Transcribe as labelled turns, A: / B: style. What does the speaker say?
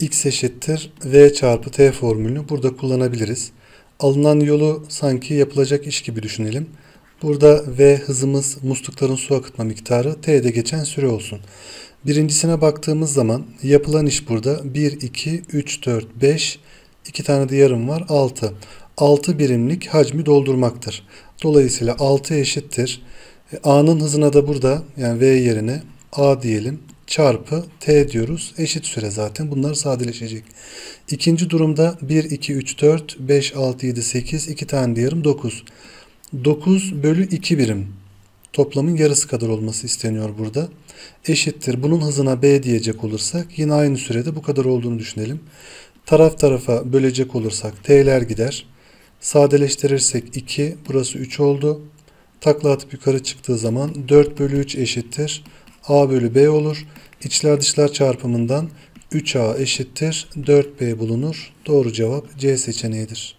A: x eşittir v çarpı t formülünü burada kullanabiliriz. Alınan yolu sanki yapılacak iş gibi düşünelim. Burada v hızımız muslukların su akıtma miktarı t'de geçen süre olsun. Birincisine baktığımız zaman yapılan iş burada 1, 2, 3, 4, 5, 2 tane de yarım var 6. 6 birimlik hacmi doldurmaktır. Dolayısıyla 6 eşittir. E, A'nın hızına da burada yani V yerine A diyelim çarpı T diyoruz. Eşit süre zaten. Bunlar sadeleşecek. İkinci durumda 1, 2, 3, 4, 5, 6, 7, 8, 2 tane yarım 9. 9 bölü 2 birim. Toplamın yarısı kadar olması isteniyor burada. Eşittir. Bunun hızına B diyecek olursak yine aynı sürede bu kadar olduğunu düşünelim. Taraf tarafa bölecek olursak T'ler gider. Sadeleştirirsek 2. Burası 3 oldu. Takla atıp yukarı çıktığı zaman 4 bölü 3 eşittir. A bölü B olur. İçler dışlar çarpımından 3A eşittir. 4B bulunur. Doğru cevap C seçeneğidir.